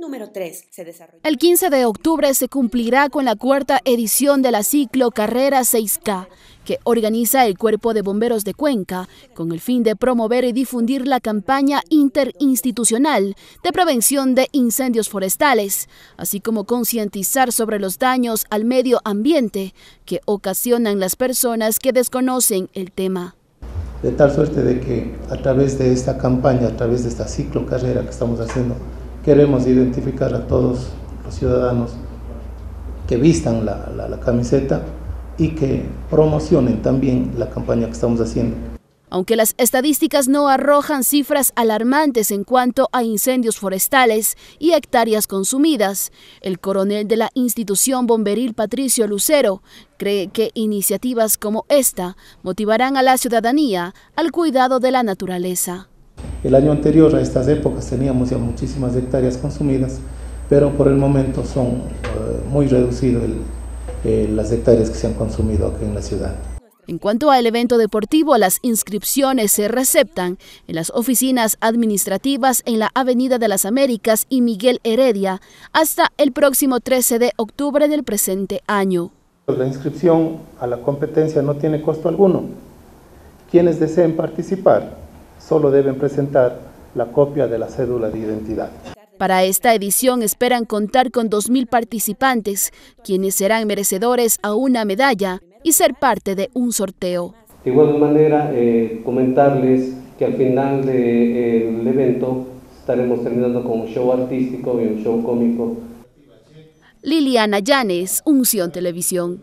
número 3 se El 15 de octubre se cumplirá con la cuarta edición de la ciclo Carrera 6K, que organiza el Cuerpo de Bomberos de Cuenca, con el fin de promover y difundir la campaña interinstitucional de prevención de incendios forestales, así como concientizar sobre los daños al medio ambiente que ocasionan las personas que desconocen el tema. De tal suerte de que a través de esta campaña, a través de esta ciclo carrera que estamos haciendo, queremos identificar a todos los ciudadanos que vistan la, camiseta y que promocionen también la campaña que estamos haciendo. Aunque las estadísticas no arrojan cifras alarmantes en cuanto a incendios forestales y hectáreas consumidas, el coronel de la institución bomberil Patricio Lucero cree que iniciativas como esta motivarán a la ciudadanía al cuidado de la naturaleza. El año anterior a estas épocas teníamos ya muchísimas hectáreas consumidas, pero por el momento son eh, muy reducidas eh, las hectáreas que se han consumido aquí en la ciudad. En cuanto al evento deportivo, las inscripciones se receptan en las oficinas administrativas en la Avenida de las Américas y Miguel Heredia hasta el próximo 13 de octubre del presente año. La inscripción a la competencia no tiene costo alguno. Quienes deseen participar solo deben presentar la copia de la cédula de identidad. Para esta edición esperan contar con 2.000 participantes, quienes serán merecedores a una medalla y ser parte de un sorteo. De igual manera, eh, comentarles que al final del evento estaremos terminando con un show artístico y un show cómico. Liliana Llanes, Unción Televisión.